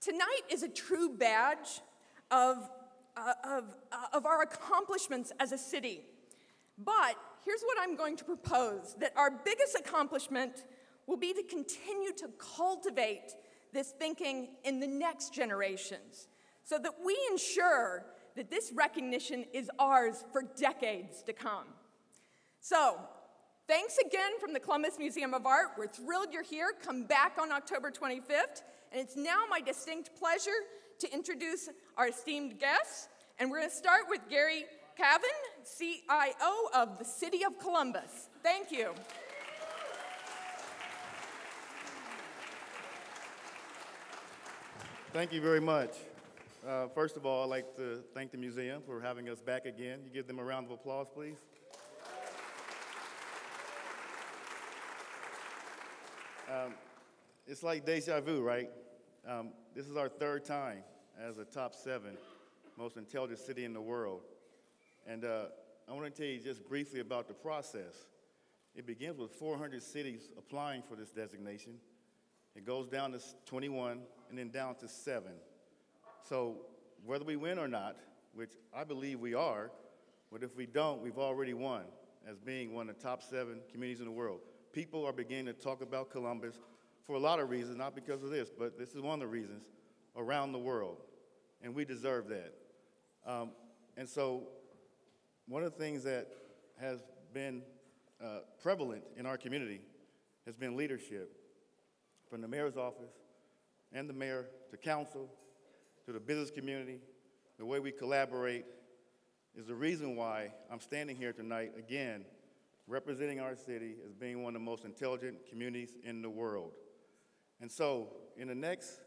Tonight is a true badge of, uh, of, uh, of our accomplishments as a city. But here's what I'm going to propose that our biggest accomplishment will be to continue to cultivate this thinking in the next generations so that we ensure that this recognition is ours for decades to come. So, thanks again from the Columbus Museum of Art. We're thrilled you're here. Come back on October 25th. And it's now my distinct pleasure to introduce our esteemed guests. And we're going to start with Gary Cavin, CIO of the City of Columbus. Thank you. Thank you very much. Uh, first of all, I'd like to thank the museum for having us back again. You give them a round of applause, please. Um, it's like deja vu, right? Um, this is our third time as a top seven most intelligent city in the world. And uh, I want to tell you just briefly about the process. It begins with 400 cities applying for this designation. It goes down to 21 and then down to seven. So whether we win or not, which I believe we are, but if we don't, we've already won as being one of the top seven communities in the world. People are beginning to talk about Columbus for a lot of reasons, not because of this, but this is one of the reasons around the world, and we deserve that. Um, and so, one of the things that has been uh, prevalent in our community has been leadership, from the mayor's office and the mayor to council to the business community. The way we collaborate is the reason why I'm standing here tonight again, representing our city as being one of the most intelligent communities in the world. And so, in the next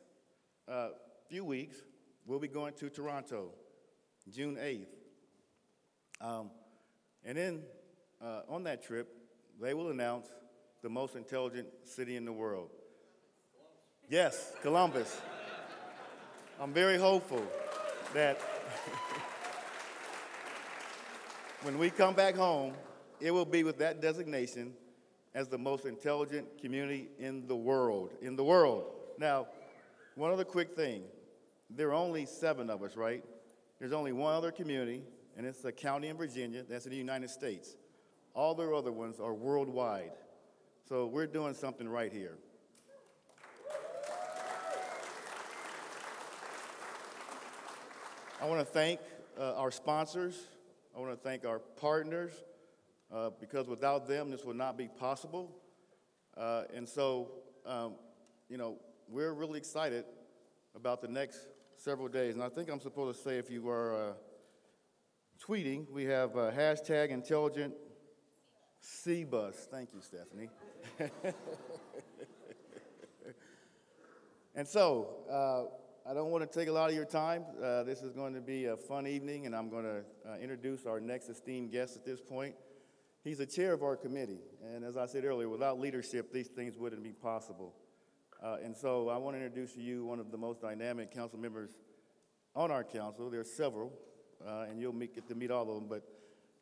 uh, few weeks, we'll be going to Toronto June 8th. Um, and then uh, on that trip, they will announce the most intelligent city in the world. Yes, Columbus. I'm very hopeful that when we come back home, it will be with that designation as the most intelligent community in the world. In the world. Now, one other quick thing. There are only seven of us, right? There's only one other community, and it's a county in Virginia that's in the United States. All the other ones are worldwide. So we're doing something right here. I want to thank uh, our sponsors. I want to thank our partners uh, because without them, this would not be possible. Uh, and so, um, you know, we're really excited about the next several days. And I think I'm supposed to say if you are uh, tweeting, we have uh, hashtag intelligent CBUS. Thank you, Stephanie. and so, uh, I don't want to take a lot of your time. Uh, this is going to be a fun evening, and I'm going to uh, introduce our next esteemed guest at this point. He's the chair of our committee, and as I said earlier, without leadership, these things wouldn't be possible. Uh, and so I want to introduce to you one of the most dynamic council members on our council. There are several, uh, and you'll meet, get to meet all of them. But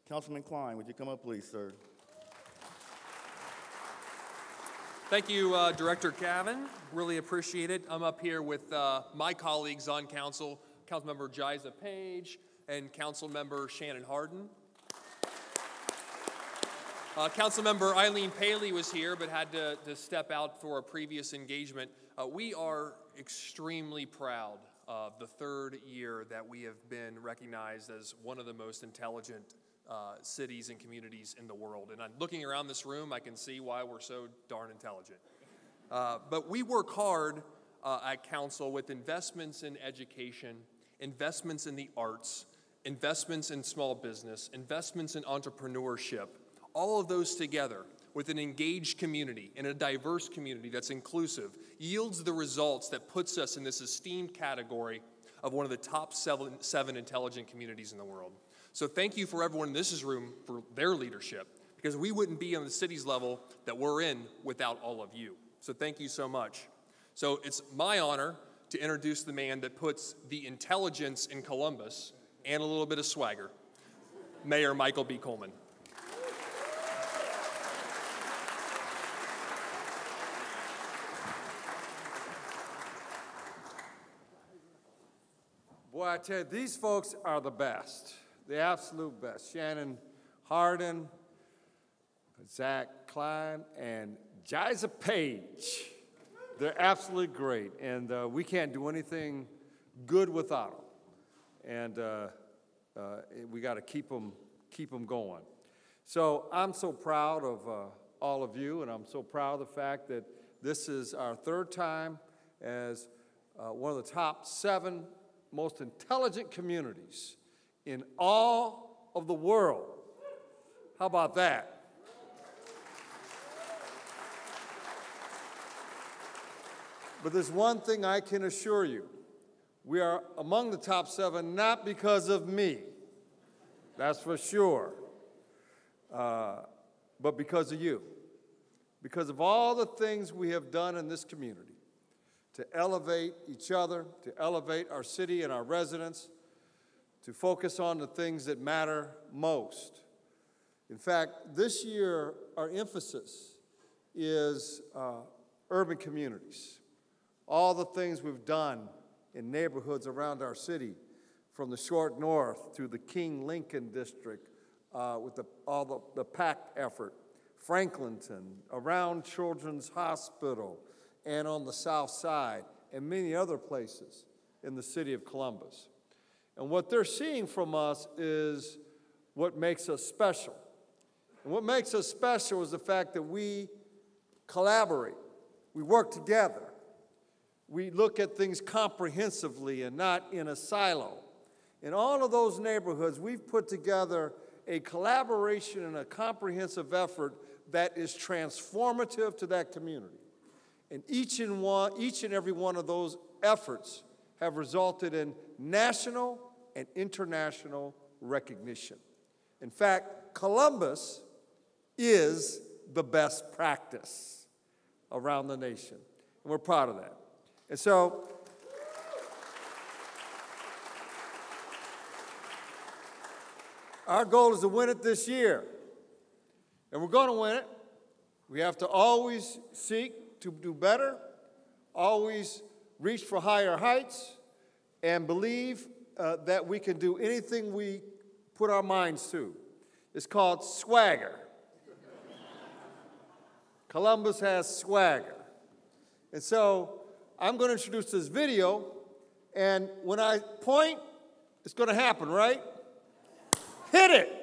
Councilman Klein, would you come up, please, sir? Thank you, uh, Director Cavin. Really appreciate it. I'm up here with uh, my colleagues on council, Councilmember Jaiza Page and Councilmember Shannon Hardin. Uh, Councilmember Eileen Paley was here but had to, to step out for a previous engagement. Uh, we are extremely proud of the third year that we have been recognized as one of the most intelligent uh, cities and communities in the world. And I'm looking around this room, I can see why we're so darn intelligent. Uh, but we work hard uh, at council with investments in education, investments in the arts, investments in small business, investments in entrepreneurship, all of those together with an engaged community and a diverse community that's inclusive yields the results that puts us in this esteemed category of one of the top seven, seven intelligent communities in the world. So thank you for everyone in this room for their leadership because we wouldn't be on the city's level that we're in without all of you. So thank you so much. So it's my honor to introduce the man that puts the intelligence in Columbus and a little bit of swagger, Mayor Michael B. Coleman. Boy, I tell you, these folks are the best, the absolute best. Shannon Hardin, Zach Klein, and Jaiza Page. They're absolutely great, and uh, we can't do anything good without them. And uh, uh, we got to keep them, keep them going. So I'm so proud of uh, all of you, and I'm so proud of the fact that this is our third time as uh, one of the top seven most intelligent communities in all of the world. How about that? But there's one thing I can assure you we are among the top seven not because of me, that's for sure, uh, but because of you. Because of all the things we have done in this community to elevate each other, to elevate our city and our residents, to focus on the things that matter most. In fact, this year, our emphasis is uh, urban communities. All the things we've done in neighborhoods around our city, from the short north to the King Lincoln district, uh, with the, all the, the PACT effort, Franklinton, around Children's Hospital, and on the south side, and many other places in the city of Columbus. And what they're seeing from us is what makes us special. And what makes us special is the fact that we collaborate, we work together, we look at things comprehensively and not in a silo. In all of those neighborhoods, we've put together a collaboration and a comprehensive effort that is transformative to that community. And each and, one, each and every one of those efforts have resulted in national and international recognition. In fact, Columbus is the best practice around the nation. And we're proud of that. And so, our goal is to win it this year. And we're going to win it. We have to always seek to do better, always reach for higher heights, and believe uh, that we can do anything we put our minds to. It's called swagger. Columbus has swagger. And so I'm going to introduce this video, and when I point, it's going to happen, right? Hit it!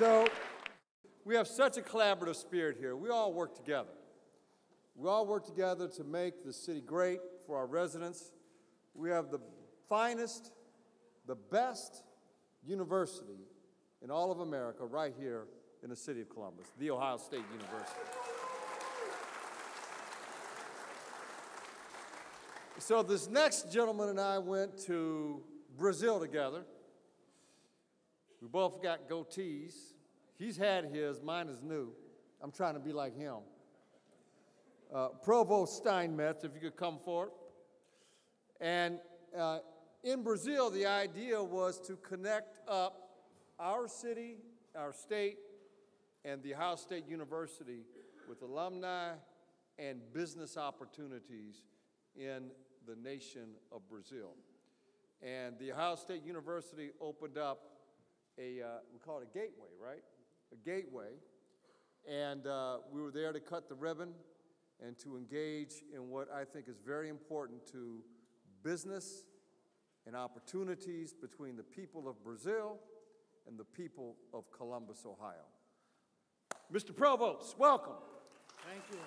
We have such a collaborative spirit here. We all work together. We all work together to make the city great for our residents. We have the finest, the best university in all of America right here in the city of Columbus, The Ohio State University. So, this next gentleman and I went to Brazil together. We both got goatees. He's had his, mine is new. I'm trying to be like him. Uh, Provost Steinmetz, if you could come forward. And uh, in Brazil, the idea was to connect up our city, our state, and the Ohio State University with alumni and business opportunities in the nation of Brazil. And the Ohio State University opened up a, uh, we call it a gateway, right? A gateway. And uh, we were there to cut the ribbon and to engage in what I think is very important to business and opportunities between the people of Brazil and the people of Columbus, Ohio. Mr. Provost, welcome. Thank you.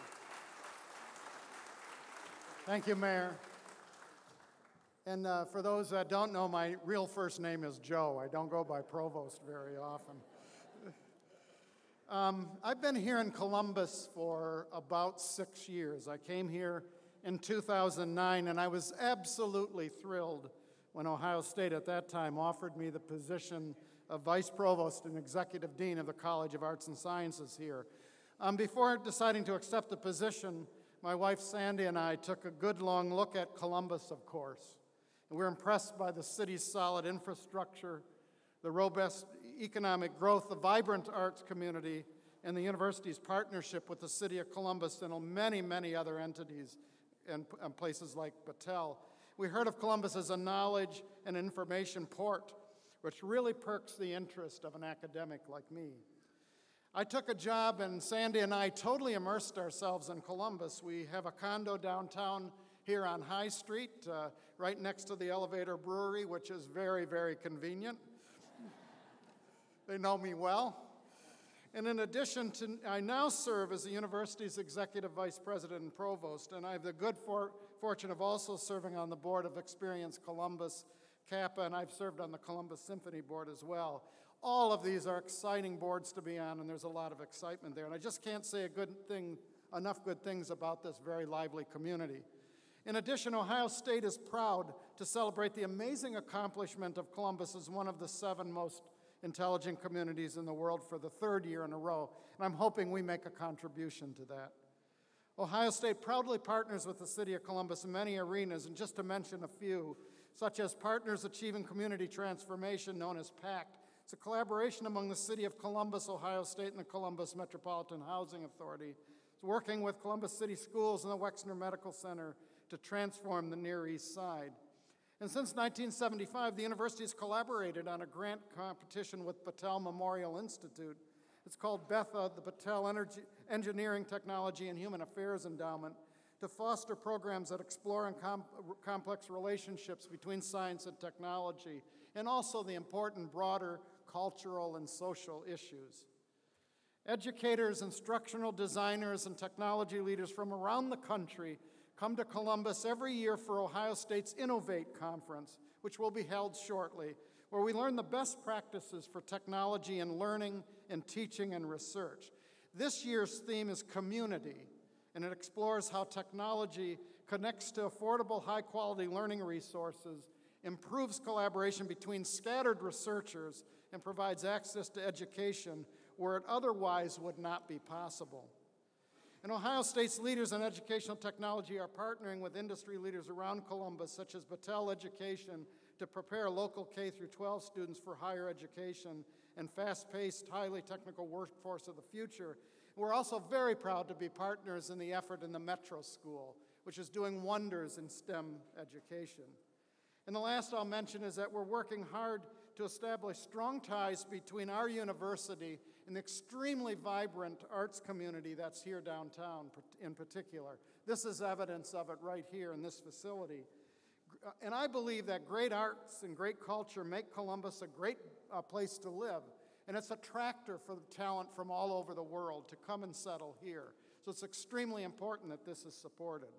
Thank you, Mayor. And uh, for those that don't know, my real first name is Joe. I don't go by Provost very often. um, I've been here in Columbus for about six years. I came here in 2009, and I was absolutely thrilled when Ohio State at that time offered me the position of Vice Provost and Executive Dean of the College of Arts and Sciences here. Um, before deciding to accept the position, my wife Sandy and I took a good long look at Columbus, of course. We're impressed by the city's solid infrastructure, the robust economic growth, the vibrant arts community, and the university's partnership with the city of Columbus and many, many other entities and, and places like Battelle. We heard of Columbus as a knowledge and information port, which really perks the interest of an academic like me. I took a job, and Sandy and I totally immersed ourselves in Columbus. We have a condo downtown here on High Street, uh, right next to the Elevator Brewery, which is very, very convenient. they know me well. And in addition to, I now serve as the university's executive vice president and provost, and I have the good for, fortune of also serving on the board of Experience Columbus Kappa, and I've served on the Columbus Symphony Board as well. All of these are exciting boards to be on, and there's a lot of excitement there. And I just can't say a good thing, enough good things about this very lively community. In addition, Ohio State is proud to celebrate the amazing accomplishment of Columbus as one of the seven most intelligent communities in the world for the third year in a row, and I'm hoping we make a contribution to that. Ohio State proudly partners with the City of Columbus in many arenas, and just to mention a few, such as Partners Achieving Community Transformation, known as PACT. It's a collaboration among the City of Columbus, Ohio State, and the Columbus Metropolitan Housing Authority. It's working with Columbus City Schools and the Wexner Medical Center to transform the Near East Side. And since 1975, the university has collaborated on a grant competition with Battelle Memorial Institute. It's called BETHA, the Battelle Energy, Engineering, Technology, and Human Affairs Endowment, to foster programs that explore com- complex relationships between science and technology, and also the important broader cultural and social issues. Educators, instructional designers, and technology leaders from around the country come to Columbus every year for Ohio State's Innovate Conference, which will be held shortly, where we learn the best practices for technology and learning and teaching and research. This year's theme is community, and it explores how technology connects to affordable, high quality learning resources, improves collaboration between scattered researchers, and provides access to education where it otherwise would not be possible. And Ohio State's leaders in educational technology are partnering with industry leaders around Columbus, such as Battelle Education, to prepare local K 12 students for higher education and fast paced, highly technical workforce of the future. We're also very proud to be partners in the effort in the Metro School, which is doing wonders in STEM education. And the last I'll mention is that we're working hard to establish strong ties between our university an extremely vibrant arts community that's here downtown in particular. This is evidence of it right here in this facility. Uh, and I believe that great arts and great culture make Columbus a great uh, place to live. And it's a attractor for talent from all over the world to come and settle here. So it's extremely important that this is supported.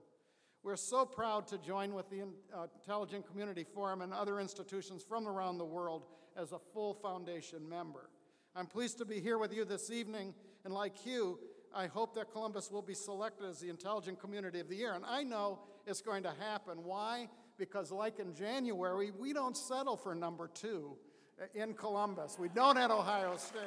We're so proud to join with the uh, Intelligent Community Forum and other institutions from around the world as a full foundation member. I'm pleased to be here with you this evening, and like you, I hope that Columbus will be selected as the Intelligent Community of the Year. And I know it's going to happen. Why? Because, like in January, we don't settle for number two in Columbus. We don't at Ohio State.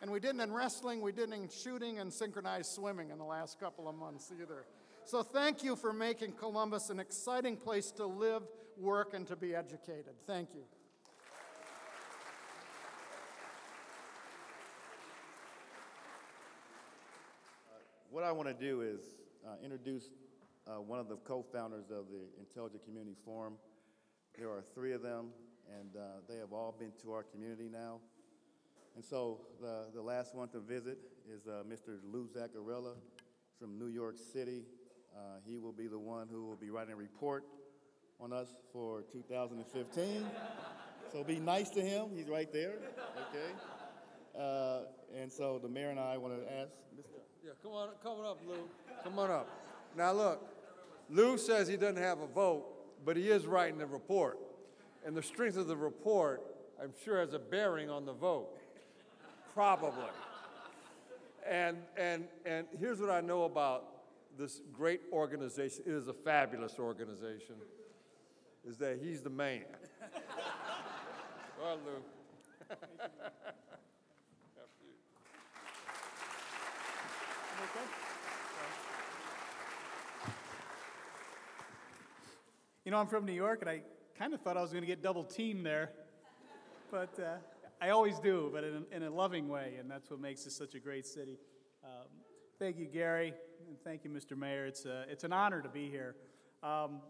And we didn't in wrestling, we didn't in shooting and synchronized swimming in the last couple of months either. So thank you for making Columbus an exciting place to live, work, and to be educated. Thank you. what I want to do is uh, introduce uh, one of the co-founders of the Intelligent Community Forum. There are three of them, and uh, they have all been to our community now. And so the, the last one to visit is uh, Mr. Lou Zacharilla from New York City. Uh, he will be the one who will be writing a report on us for 2015. so be nice to him. He's right there. Okay. Uh, and so the mayor and I want to ask Mr. Yeah, come on, come on up, Lou. Come on up. Now look, Lou says he doesn't have a vote, but he is writing the report. And the strength of the report, I'm sure, has a bearing on the vote. Probably. And, and, and here's what I know about this great organization. It is a fabulous organization, is that he's the man. well, Lou. You know, I'm from New York, and I kind of thought I was going to get double teamed there. But uh, I always do, but in, in, a loving way, and that's what makes this such a great city. Um, thank you, Gary, and thank you, Mr. Mayor. It's, uh, it's an honor to be here. Um,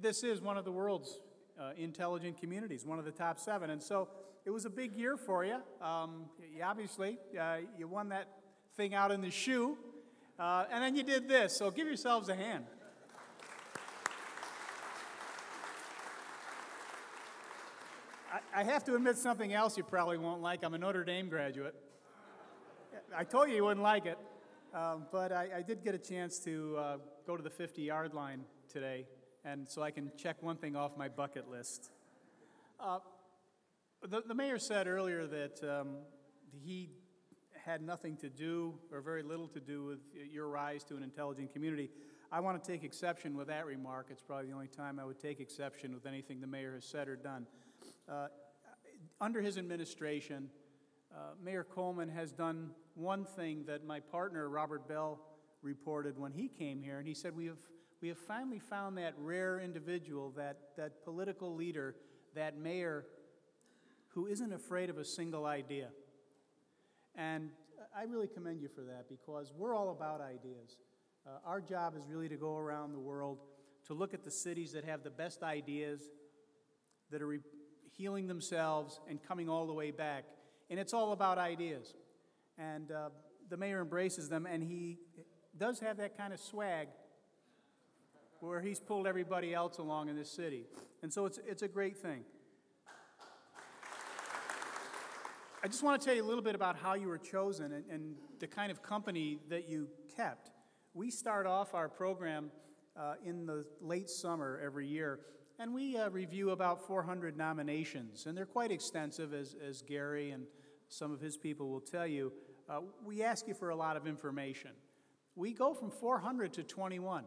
this is one of the world's uh, intelligent communities, one of the top seven, and so it was a big year for you. Um, you obviously, uh, you won that thing out in the shoe, uh, and then you did this, so give yourselves a hand. I, have to admit something else you probably won't like. I'm a Notre Dame graduate. I told you you wouldn't like it, um, but I, I, did get a chance to uh, go to the 50 yard line today, and so I can check one thing off my bucket list. Uh, the, the, mayor said earlier that um, he had nothing to do, or very little to do, with your rise to an intelligent community. I want to take exception with that remark. It's probably the only time I would take exception with anything the mayor has said or done. Uh, under his administration, uh, Mayor Coleman has done one thing that my partner Robert Bell reported when he came here, and he said, We have, we have finally found that rare individual, that, that political leader, that mayor who isn't afraid of a single idea. And I really commend you for that because we're all about ideas. Uh, our job is really to go around the world to look at the cities that have the best ideas, that are re- healing themselves, and coming all the way back. And it's all about ideas. And uh, the mayor embraces them, and he does have that kind of swag where he's pulled everybody else along in this city. And so it's, it's a great thing. I just want to tell you a little bit about how you were chosen and, and the kind of company that you kept. We start off our program uh, in the late summer every year and we uh, review about 400 nominations, and they're quite extensive, as, as Gary and some of his people will tell you. Uh, we ask you for a lot of information. We go from 400 to 21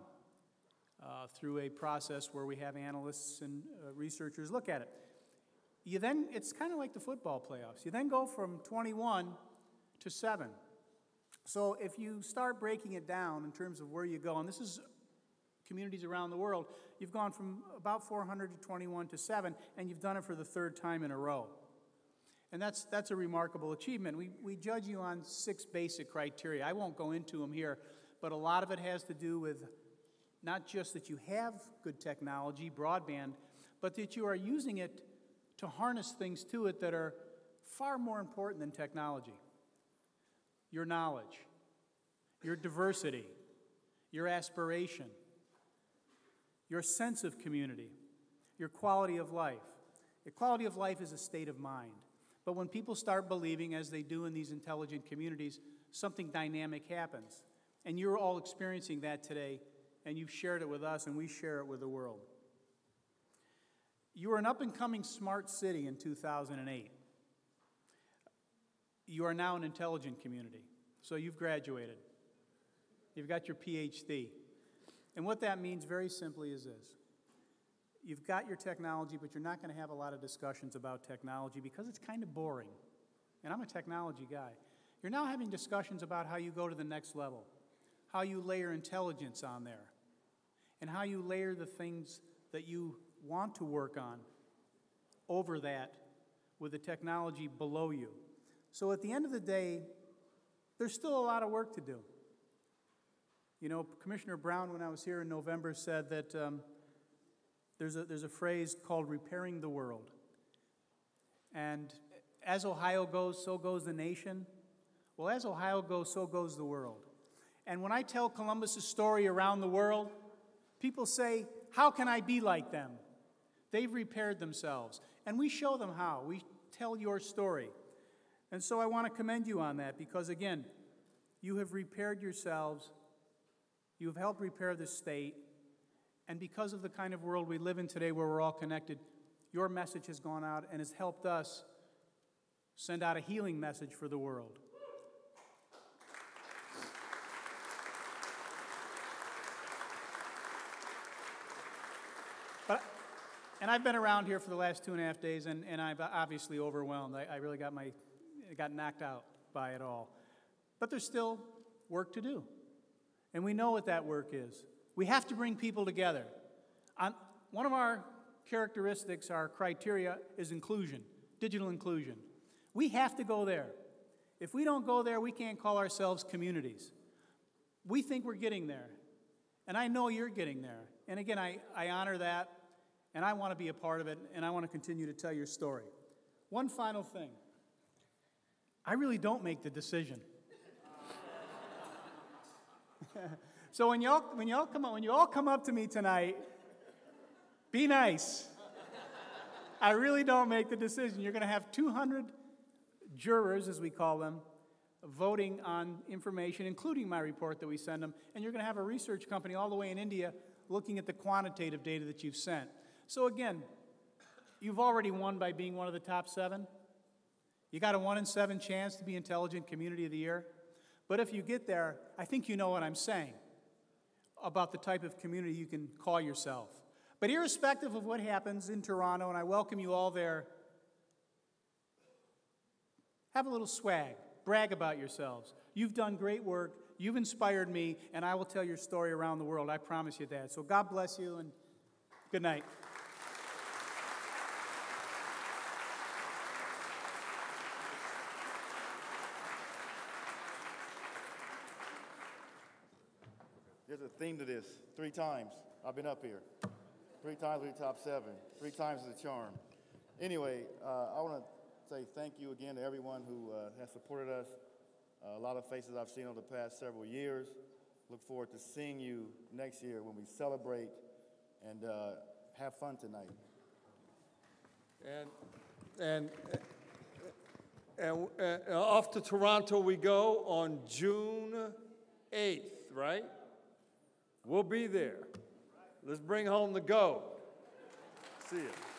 uh, through a process where we have analysts and uh, researchers look at it. You then, it's kind of like the football playoffs. You then go from 21 to 7. So if you start breaking it down in terms of where you go, and this is communities around the world, you've gone from about 400 to 21 to 7, and you've done it for the third time in a row. And that's, that's a remarkable achievement. We, we judge you on six basic criteria. I won't go into them here, but a lot of it has to do with not just that you have good technology, broadband, but that you are using it to harness things to it that are far more important than technology your knowledge, your diversity, your aspiration, your sense of community, your quality of life. Your quality of life is a state of mind. But when people start believing, as they do in these intelligent communities, something dynamic happens. And you're all experiencing that today, and you've shared it with us, and we share it with the world. You were an up and coming smart city in 2008. You are now an intelligent community. So you've graduated. You've got your PhD. And what that means, very simply, is this you've got your technology, but you're not going to have a lot of discussions about technology because it's kind of boring. And I'm a technology guy. You're now having discussions about how you go to the next level, how you layer intelligence on there, and how you layer the things that you want to work on over that with the technology below you. So at the end of the day, there's still a lot of work to do. You know, Commissioner Brown, when I was here in November, said that um, there's, a, there's a phrase called repairing the world. And as Ohio goes, so goes the nation. Well, as Ohio goes, so goes the world. And when I tell Columbus' story around the world, people say, How can I be like them? They've repaired themselves. And we show them how. We tell your story. And so I want to commend you on that because, again, you have repaired yourselves, you have helped repair the state, and because of the kind of world we live in today where we're all connected, your message has gone out and has helped us send out a healing message for the world. And I've been around here for the last two and a half days, and, and I've uh, obviously overwhelmed. I, I really got my got knocked out by it all. But there's still work to do. And we know what that work is. We have to bring people together. On, one of our characteristics, our criteria, is inclusion, digital inclusion. We have to go there. If we don't go there, we can't call ourselves communities. We think we're getting there. And I know you're getting there. And again, I, I honor that, and I want to be a part of it, and I want to continue to tell your story. One final thing I really don't make the decision. so when y'all, when y'all come up, when you all come up to me tonight, be nice. I really don't make the decision. You're going to have 200 jurors, as we call them, voting on information, including my report that we send them, and you're going to have a research company all the way in India looking at the quantitative data that you've sent. So again, you've already won by being one of the top seven. You got a one in seven chance to be Intelligent Community of the Year. But if you get there, I think you know what I'm saying about the type of community you can call yourself. But irrespective of what happens in Toronto, and I welcome you all there, have a little swag, brag about yourselves. You've done great work, you've inspired me, and I will tell your story around the world. I promise you that. So God bless you, and good night. Theme to this. Three times I've been up here. Three times we top seven. Three times is a charm. Anyway, uh, I want to say thank you again to everyone who uh, has supported us. Uh, a lot of faces I've seen over the past several years. Look forward to seeing you next year when we celebrate and uh, have fun tonight. And, and, and, and off to Toronto we go on June 8th, right? We'll be there. Let's bring home the goat. See you.